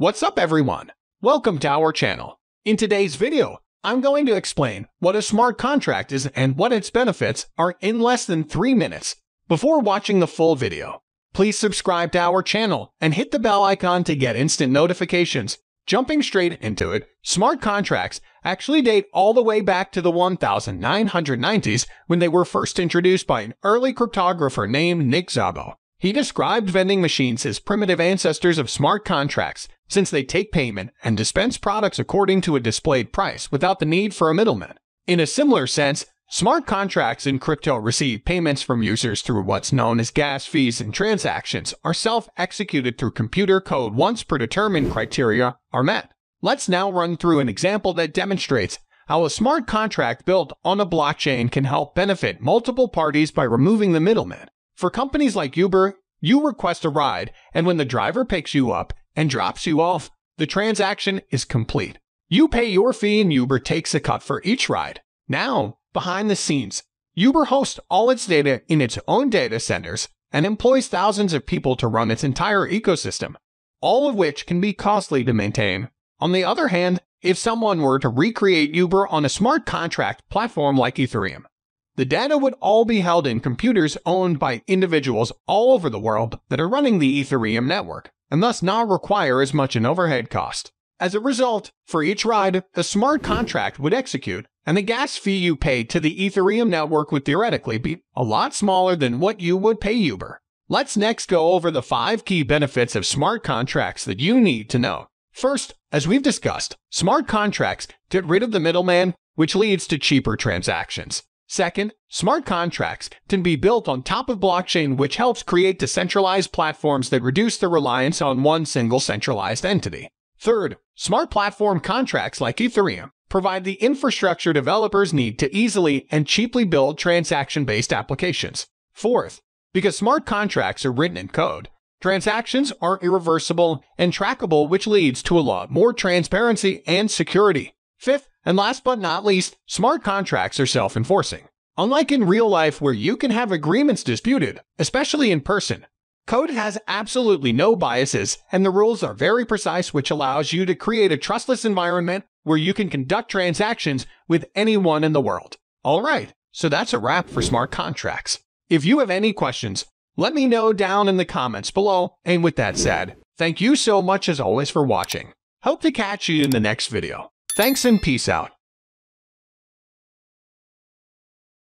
What's up everyone? Welcome to our channel. In today's video, I'm going to explain what a smart contract is and what its benefits are in less than 3 minutes. Before watching the full video, please subscribe to our channel and hit the bell icon to get instant notifications. Jumping straight into it, smart contracts actually date all the way back to the 1990s when they were first introduced by an early cryptographer named Nick Szabo. He described vending machines as primitive ancestors of smart contracts since they take payment and dispense products according to a displayed price without the need for a middleman. In a similar sense, smart contracts in crypto receive payments from users through what's known as gas fees and transactions are self-executed through computer code once predetermined criteria are met. Let's now run through an example that demonstrates how a smart contract built on a blockchain can help benefit multiple parties by removing the middleman. For companies like Uber, you request a ride, and when the driver picks you up, and drops you off, the transaction is complete. You pay your fee and Uber takes a cut for each ride. Now, behind the scenes, Uber hosts all its data in its own data centers and employs thousands of people to run its entire ecosystem, all of which can be costly to maintain. On the other hand, if someone were to recreate Uber on a smart contract platform like Ethereum, the data would all be held in computers owned by individuals all over the world that are running the Ethereum network and thus not require as much an overhead cost. As a result, for each ride, a smart contract would execute, and the gas fee you pay to the Ethereum network would theoretically be a lot smaller than what you would pay Uber. Let's next go over the five key benefits of smart contracts that you need to know. First, as we've discussed, smart contracts get rid of the middleman, which leads to cheaper transactions. Second, smart contracts can be built on top of blockchain, which helps create decentralized platforms that reduce the reliance on one single centralized entity. Third, smart platform contracts like Ethereum provide the infrastructure developers need to easily and cheaply build transaction-based applications. Fourth, because smart contracts are written in code, transactions are irreversible and trackable, which leads to a lot more transparency and security. Fifth, and last but not least, smart contracts are self-enforcing. Unlike in real life where you can have agreements disputed, especially in person, code has absolutely no biases and the rules are very precise which allows you to create a trustless environment where you can conduct transactions with anyone in the world. Alright, so that's a wrap for smart contracts. If you have any questions, let me know down in the comments below. And with that said, thank you so much as always for watching. Hope to catch you in the next video. Thanks and peace out.